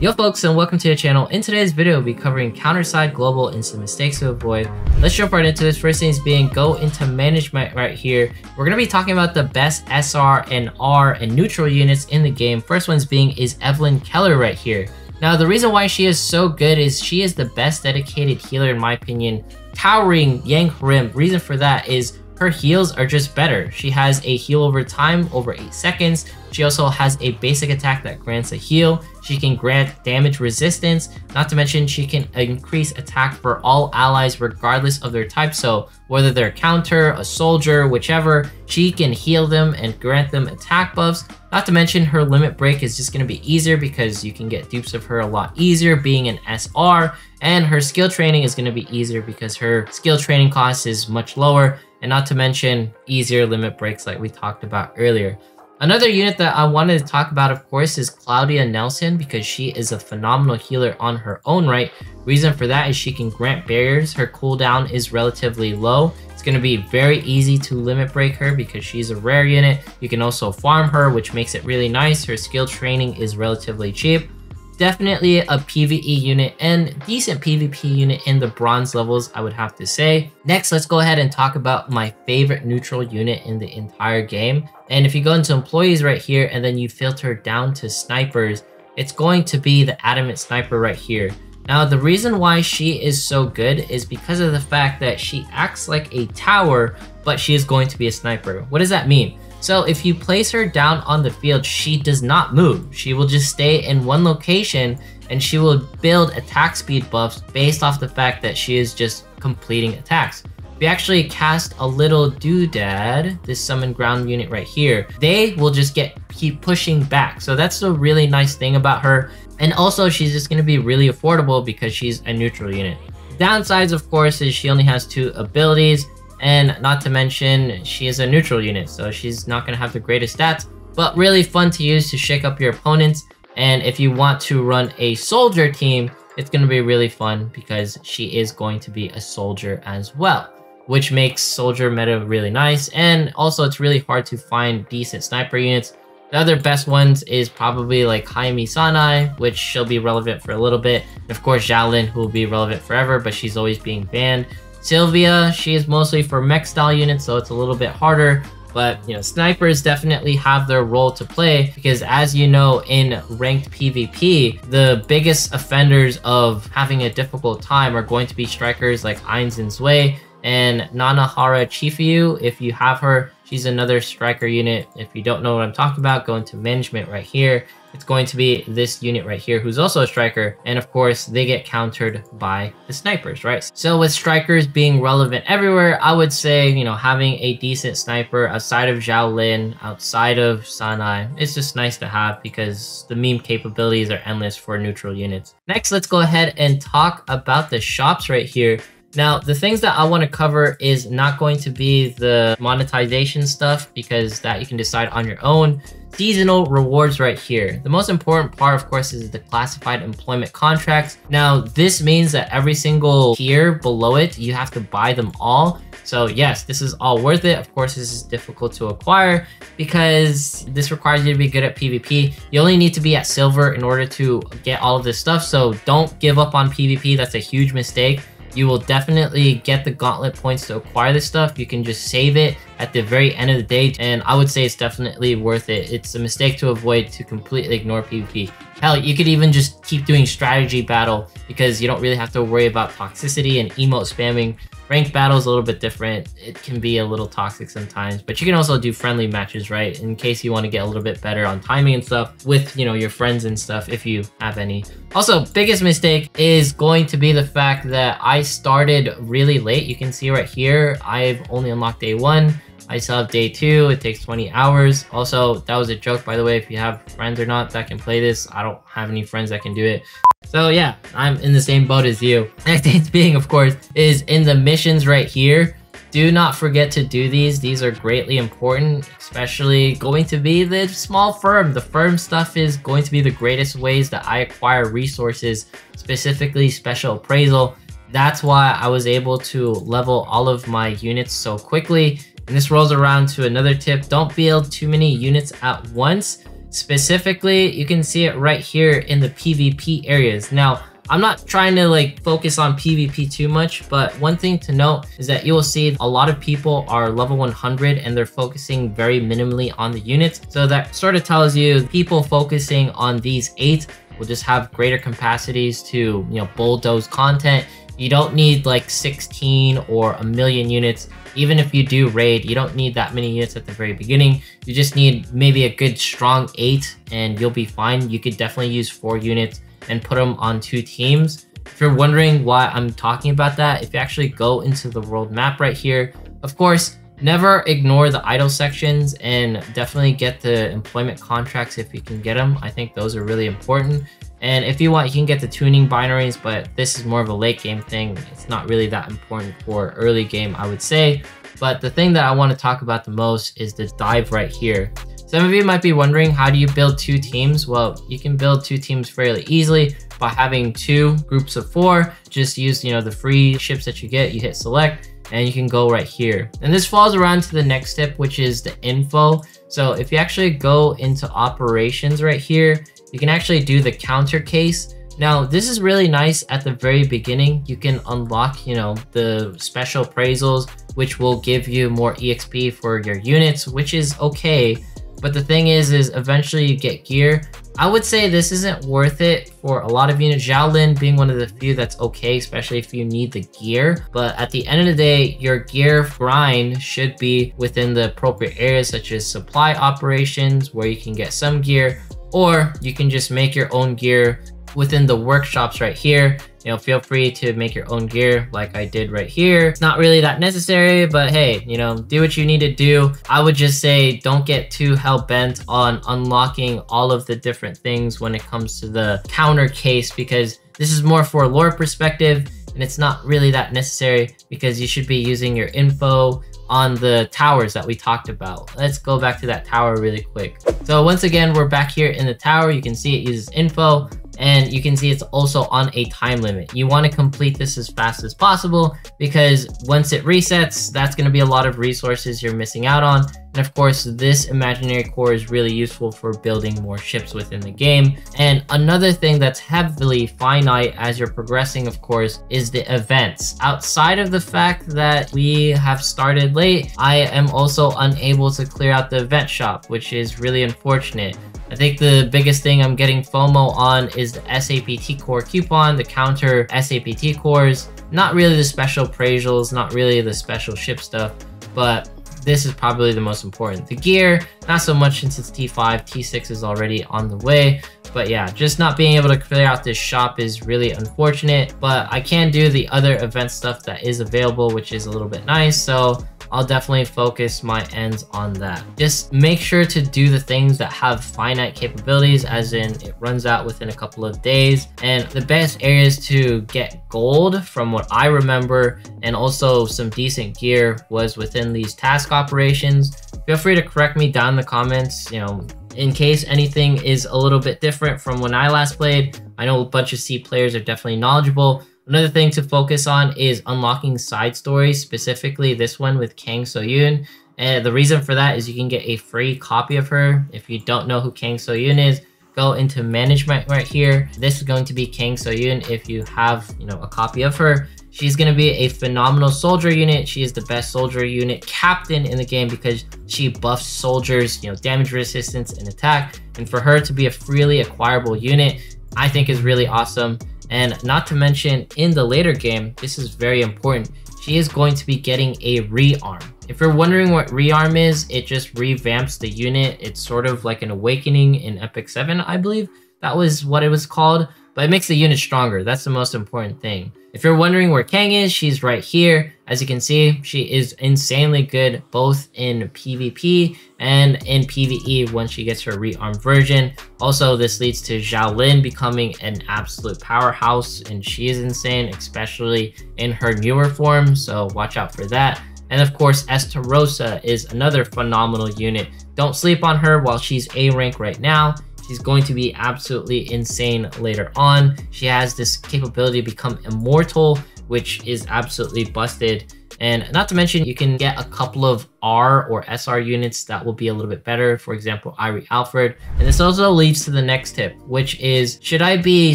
Yo folks and welcome to the channel. In today's video, we'll be covering counterside global and some mistakes to avoid. Let's jump right into this. First things being go into management right here. We're going to be talking about the best SR and R and neutral units in the game. First one's being is Evelyn Keller right here. Now the reason why she is so good is she is the best dedicated healer in my opinion. Towering Yang Rim. Reason for that is her heals are just better. She has a heal over time over 8 seconds. She also has a basic attack that grants a heal. She can grant damage resistance. Not to mention she can increase attack for all allies regardless of their type. So whether they're counter, a soldier, whichever, she can heal them and grant them attack buffs. Not to mention her limit break is just going to be easier because you can get dupes of her a lot easier being an SR. And her skill training is going to be easier because her skill training cost is much lower and not to mention easier limit breaks like we talked about earlier. Another unit that I wanted to talk about, of course, is Claudia Nelson because she is a phenomenal healer on her own right. Reason for that is she can grant barriers. Her cooldown is relatively low. It's going to be very easy to limit break her because she's a rare unit. You can also farm her, which makes it really nice. Her skill training is relatively cheap. Definitely a PvE unit and decent PvP unit in the bronze levels, I would have to say. Next, let's go ahead and talk about my favorite neutral unit in the entire game. And if you go into employees right here and then you filter down to snipers, it's going to be the adamant sniper right here. Now, the reason why she is so good is because of the fact that she acts like a tower, but she is going to be a sniper. What does that mean? So if you place her down on the field, she does not move. She will just stay in one location and she will build attack speed buffs based off the fact that she is just completing attacks. You actually cast a little doodad, this summon ground unit right here, they will just get keep pushing back. So that's a really nice thing about her. And also she's just going to be really affordable because she's a neutral unit. Downsides, of course, is she only has two abilities. And not to mention, she is a neutral unit, so she's not going to have the greatest stats, but really fun to use to shake up your opponents. And if you want to run a soldier team, it's going to be really fun because she is going to be a soldier as well, which makes soldier meta really nice. And also, it's really hard to find decent sniper units. The other best ones is probably like Hayami Sanai, which she'll be relevant for a little bit. And of course, Xiaolin, who will be relevant forever, but she's always being banned. Sylvia, she is mostly for mech style units, so it's a little bit harder. But, you know, snipers definitely have their role to play because as you know, in ranked PvP, the biggest offenders of having a difficult time are going to be strikers like Ainz and Zwei and Nanahara Chifuyu. If you have her, she's another striker unit. If you don't know what I'm talking about, go into management right here it's going to be this unit right here who's also a striker. And of course, they get countered by the snipers, right? So with strikers being relevant everywhere, I would say, you know, having a decent sniper outside of Zhao Xiaolin, outside of Sanai, it's just nice to have because the meme capabilities are endless for neutral units. Next, let's go ahead and talk about the shops right here. Now, the things that I want to cover is not going to be the monetization stuff because that you can decide on your own seasonal rewards right here. The most important part, of course, is the classified employment contracts. Now, this means that every single tier below it, you have to buy them all. So yes, this is all worth it. Of course, this is difficult to acquire because this requires you to be good at PvP. You only need to be at silver in order to get all of this stuff. So don't give up on PvP. That's a huge mistake you will definitely get the gauntlet points to acquire this stuff. You can just save it at the very end of the day, and I would say it's definitely worth it. It's a mistake to avoid to completely ignore PvP. Hell, you could even just keep doing strategy battle because you don't really have to worry about toxicity and emote spamming Ranked battle is a little bit different. It can be a little toxic sometimes, but you can also do friendly matches, right? In case you want to get a little bit better on timing and stuff with, you know, your friends and stuff, if you have any. Also, biggest mistake is going to be the fact that I started really late. You can see right here, I've only unlocked day one. I still have day two. It takes 20 hours. Also, that was a joke, by the way. If you have friends or not that can play this, I don't have any friends that can do it. So yeah, I'm in the same boat as you. Next thing being, of course, is in the missions right here. Do not forget to do these. These are greatly important, especially going to be the small firm. The firm stuff is going to be the greatest ways that I acquire resources, specifically special appraisal. That's why I was able to level all of my units so quickly. And this rolls around to another tip. Don't build too many units at once Specifically, you can see it right here in the PvP areas. Now, I'm not trying to like focus on PvP too much, but one thing to note is that you will see a lot of people are level 100 and they're focusing very minimally on the units. So that sort of tells you people focusing on these eight will just have greater capacities to, you know, bulldoze content. You don't need like 16 or a million units even if you do raid, you don't need that many units at the very beginning. You just need maybe a good strong eight and you'll be fine. You could definitely use four units and put them on two teams. If you're wondering why I'm talking about that, if you actually go into the world map right here, of course, never ignore the idle sections and definitely get the employment contracts if you can get them. I think those are really important. And if you want, you can get the tuning binaries, but this is more of a late game thing. It's not really that important for early game, I would say. But the thing that I want to talk about the most is the dive right here. Some of you might be wondering, how do you build two teams? Well, you can build two teams fairly easily by having two groups of four. Just use, you know, the free ships that you get, you hit select, and you can go right here. And this falls around to the next tip, which is the info. So if you actually go into operations right here, you can actually do the counter case. Now, this is really nice at the very beginning. You can unlock, you know, the special appraisals, which will give you more EXP for your units, which is okay. But the thing is, is eventually you get gear. I would say this isn't worth it for a lot of units. Xiaolin being one of the few that's okay, especially if you need the gear. But at the end of the day, your gear grind should be within the appropriate areas such as supply operations where you can get some gear or you can just make your own gear within the workshops right here. You know, feel free to make your own gear like I did right here. It's not really that necessary, but hey, you know, do what you need to do. I would just say don't get too hell-bent on unlocking all of the different things when it comes to the counter case because this is more for lore perspective and it's not really that necessary because you should be using your info on the towers that we talked about. Let's go back to that tower really quick. So once again, we're back here in the tower. You can see it uses info and you can see it's also on a time limit. You want to complete this as fast as possible because once it resets, that's going to be a lot of resources you're missing out on. And of course, this imaginary core is really useful for building more ships within the game. And another thing that's heavily finite as you're progressing, of course, is the events. Outside of the fact that we have started late, I am also unable to clear out the event shop, which is really unfortunate. I think the biggest thing I'm getting FOMO on is the SAPT core coupon, the counter SAPT cores, not really the special appraisals, not really the special ship stuff, but this is probably the most important. The gear, not so much since it's T5, T6 is already on the way, but yeah, just not being able to clear out this shop is really unfortunate, but I can do the other event stuff that is available, which is a little bit nice, so I'll definitely focus my ends on that. Just make sure to do the things that have finite capabilities, as in it runs out within a couple of days. And the best areas to get gold, from what I remember, and also some decent gear was within these task operations. Feel free to correct me down in the comments, you know, in case anything is a little bit different from when I last played. I know a bunch of C players are definitely knowledgeable, Another thing to focus on is unlocking side stories, specifically this one with Kang So-yoon. And the reason for that is you can get a free copy of her. If you don't know who Kang So-yoon is, go into management right here. This is going to be Kang So-yoon if you have, you know, a copy of her. She's going to be a phenomenal soldier unit. She is the best soldier unit captain in the game because she buffs soldiers, you know, damage resistance and attack. And for her to be a freely acquirable unit, I think is really awesome. And not to mention, in the later game, this is very important, she is going to be getting a rearm. If you're wondering what rearm is, it just revamps the unit. It's sort of like an awakening in Epic 7, I believe. That was what it was called but it makes the unit stronger. That's the most important thing. If you're wondering where Kang is, she's right here. As you can see, she is insanely good both in PvP and in PvE once she gets her rearmed version. Also, this leads to Xiaolin becoming an absolute powerhouse and she is insane, especially in her newer form, so watch out for that. And of course, Estarossa is another phenomenal unit. Don't sleep on her while she's A rank right now. She's going to be absolutely insane later on. She has this capability to become immortal, which is absolutely busted. And not to mention, you can get a couple of R or SR units that will be a little bit better. For example, Irie Alfred. And this also leads to the next tip, which is, should I be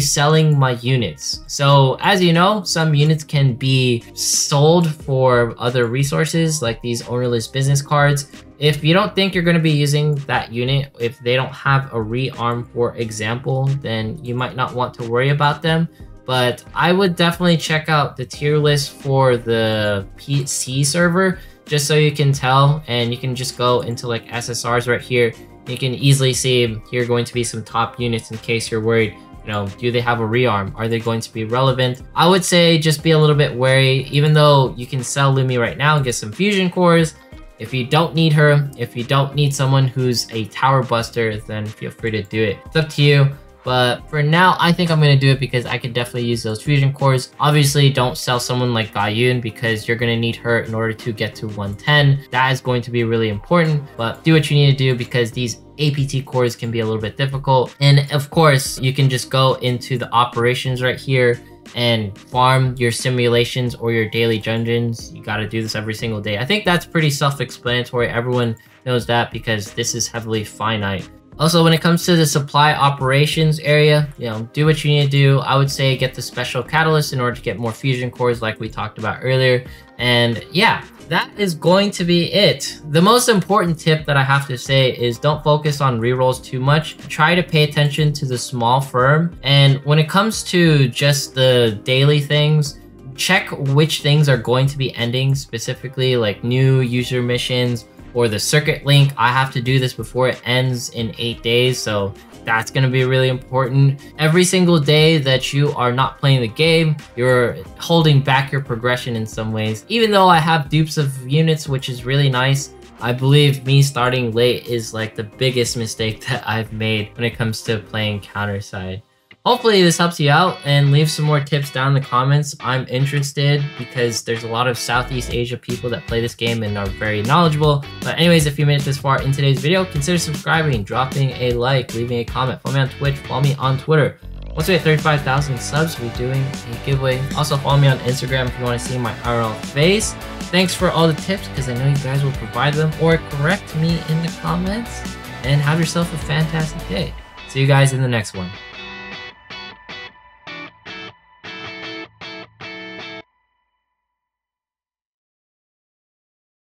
selling my units? So as you know, some units can be sold for other resources like these ownerless business cards. If you don't think you're going to be using that unit, if they don't have a rearm, for example, then you might not want to worry about them. But I would definitely check out the tier list for the PC server just so you can tell and you can just go into like SSRs right here. You can easily see here going to be some top units in case you're worried you know, do they have a rearm? Are they going to be relevant? I would say just be a little bit wary, even though you can sell Lumi right now and get some fusion cores. If you don't need her, if you don't need someone who's a tower buster, then feel free to do it. It's up to you. But for now, I think I'm going to do it because I could definitely use those fusion cores. Obviously, don't sell someone like Guyun because you're going to need her in order to get to 110. That is going to be really important, but do what you need to do because these APT cores can be a little bit difficult. And of course, you can just go into the operations right here and farm your simulations or your daily dungeons. You got to do this every single day. I think that's pretty self-explanatory. Everyone knows that because this is heavily finite. Also, when it comes to the supply operations area, you know, do what you need to do. I would say get the special catalyst in order to get more fusion cores like we talked about earlier. And yeah, that is going to be it. The most important tip that I have to say is don't focus on rerolls too much. Try to pay attention to the small firm. And when it comes to just the daily things, check which things are going to be ending specifically like new user missions or the circuit link. I have to do this before it ends in eight days. So that's going to be really important. Every single day that you are not playing the game, you're holding back your progression in some ways. Even though I have dupes of units, which is really nice, I believe me starting late is like the biggest mistake that I've made when it comes to playing counter side. Hopefully this helps you out and leave some more tips down in the comments. I'm interested because there's a lot of Southeast Asia people that play this game and are very knowledgeable. But anyways, if you made it this far in today's video, consider subscribing, dropping a like, leaving a comment, follow me on Twitch, follow me on Twitter. Once we hit 35,000 subs, we're doing a giveaway. Also follow me on Instagram if you want to see my IRL face. Thanks for all the tips because I know you guys will provide them or correct me in the comments. And have yourself a fantastic day. See you guys in the next one.